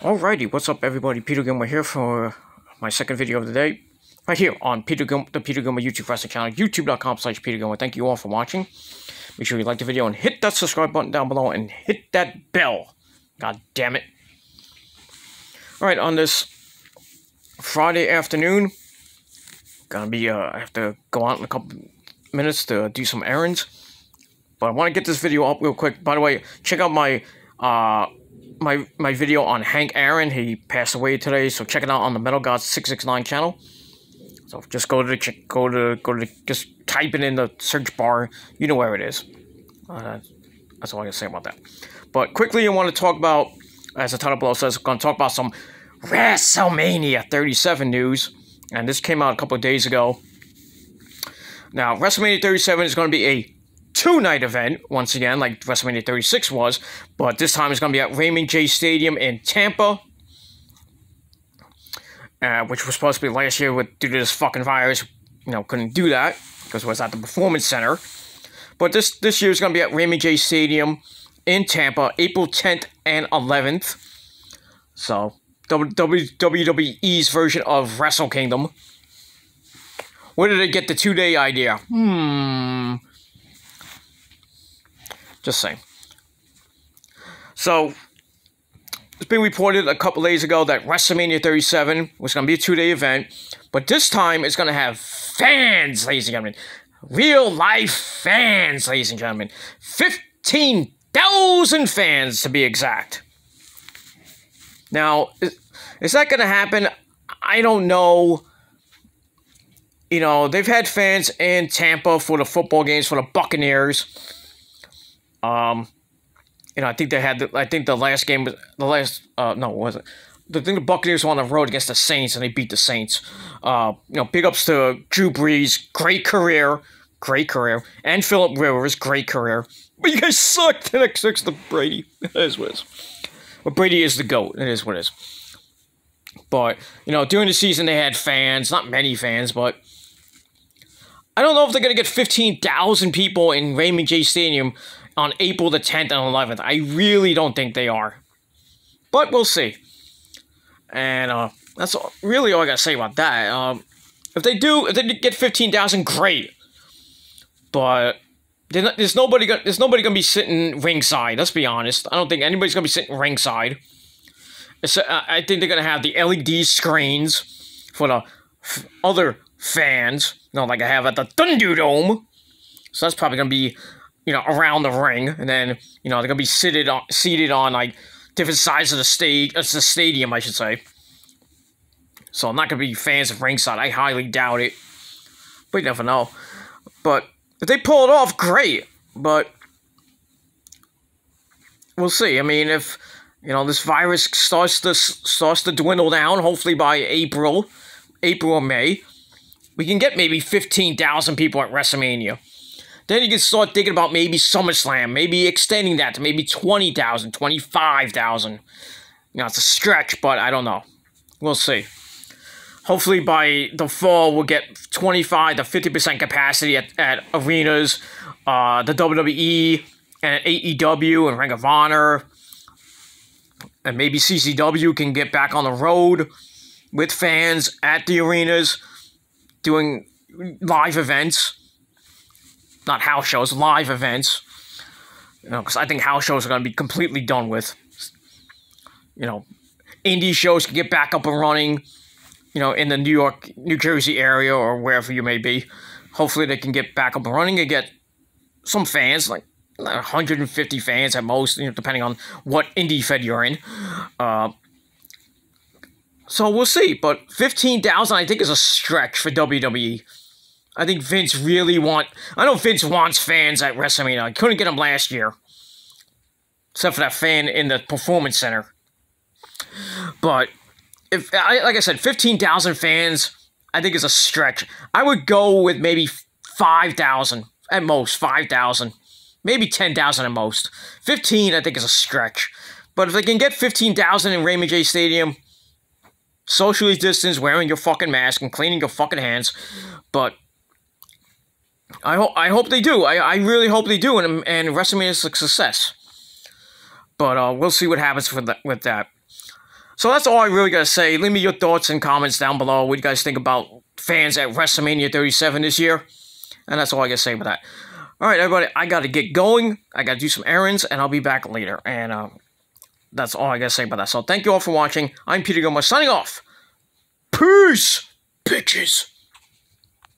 Alrighty, what's up everybody? Peter Gilmore here for my second video of the day. Right here on Peter Gilmore, the Peter Gilmore YouTube wrestling channel, youtube.com slash Peter Gilmore. Thank you all for watching. Make sure you like the video and hit that subscribe button down below and hit that bell. God damn it. Alright, on this Friday afternoon, gonna be, uh, I have to go out in a couple minutes to do some errands. But I want to get this video up real quick. By the way, check out my, uh, my my video on Hank Aaron. He passed away today, so check it out on the Metal Gods six six nine channel. So just go to the go to go to the, just type it in the search bar. You know where it is. Uh, that's all I can say about that. But quickly, I want to talk about, as the title below says, I'm going to talk about some WrestleMania 37 news, and this came out a couple of days ago. Now, WrestleMania 37 is going to be a two night event, once again, like WrestleMania 36 was, but this time it's going to be at Raymond James Stadium in Tampa, uh, which was supposed to be last year, with due to this fucking virus, you know, couldn't do that because it was at the Performance Center. But this, this year is going to be at Raymond James Stadium in Tampa, April 10th and 11th. So, WWE's version of Wrestle Kingdom. Where did they get the two day idea? Hmm. Just saying. So, it's been reported a couple days ago that WrestleMania 37 was going to be a two day event, but this time it's going to have fans, ladies and gentlemen. Real life fans, ladies and gentlemen. 15,000 fans to be exact. Now, is, that going to happen? I don't know. You know, they've had fans in Tampa for the football games for the Buccaneers. Um, you know, I think they had. The, I think the last game was the last. Uh, no, it? The thing the Buccaneers were on the road against the Saints and they beat the Saints. Uh, you know, big ups to Drew Brees, great career, great career, and Philip Rivers, great career. But you guys sucked. Next, next to Brady, it is what it is. But Brady is the goat. It is what it is. But you know, during the season they had fans, not many fans, but I don't know if they're gonna get fifteen thousand people in Raymond James Stadium on April the 10th and 11th. I really don't think they are. But we'll see. And uh, that's really all I got to say about that. Um, if they do, if they get 15,000, great. But there's nobody gonna, there's nobody going to be sitting ringside. Let's be honest. I don't think anybody's going to be sitting ringside. Uh, I think they're going to have the LED screens for the other fans. Know, like I have at the Thunderdome. So that's probably going to be you know, around the ring, and then you know they're gonna be seated on seated on like different sides of the stage, uh, the stadium, I should say. So I'm not gonna be fans of ringside. I highly doubt it, We never know. But if they pull it off, great. But we'll see. I mean, if you know this virus starts to starts to dwindle down, hopefully by April, April or May, we can get maybe fifteen thousand people at WrestleMania. Then you can start thinking about maybe SummerSlam, maybe extending that to maybe 20,000, 25,000. You know, it's a stretch, but I don't know. We'll see. Hopefully by the fall, we'll get 25 to 50% capacity at, at arenas, uh, the WWE, and AEW, and Ring of Honor. And maybe CCW can get back on the road with fans at the arenas doing live events not house shows, live events. You know, because I think house shows are going to be completely done with. You know, indie shows can get back up and running. You know, in the New York, New Jersey area or wherever you may be. Hopefully, they can get back up and running and get some fans, like 150 fans at most, you know, depending on what indie fed you're in. Uh, so we'll see. But 15,000, I think, is a stretch for WWE. I think Vince really want. I know Vince wants fans at WrestleMania. I couldn't get them last year, except for that fan in the Performance Center. But if, I, like I said, fifteen thousand fans, I think is a stretch. I would go with maybe five thousand at most, five thousand, maybe ten thousand at most. Fifteen, I think, is a stretch. But if they can get fifteen thousand in Raymond James Stadium, socially distanced, wearing your fucking mask and cleaning your fucking hands, but I hope I hope they do. I, I really hope they do, and and WrestleMania is a success. But uh, we'll see what happens with that. With that. So that's all I really gotta say. Leave me your thoughts and comments down below. What you guys think about fans at WrestleMania 37 this year? And that's all I gotta say about that. All right, everybody, I gotta get going. I gotta do some errands, and I'll be back later. And uh, that's all I gotta say about that. So thank you all for watching. I'm Peter Gilmore signing off. Peace, bitches.